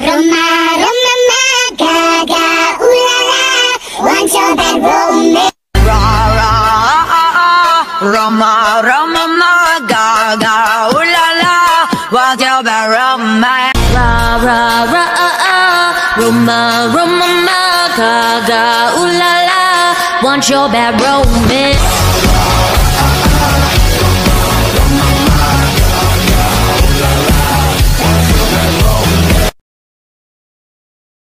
Roma, Roma, ma, gaga, ooh la la, want your bad romance. Ra, ra, ah, ah, ah, Roma, Roma, ma, gaga, ooh la la, want your bad romance. Ra, ra, ra, ah, ah, Roma, Roma, ma, gaga, ooh la la, want your bad romance.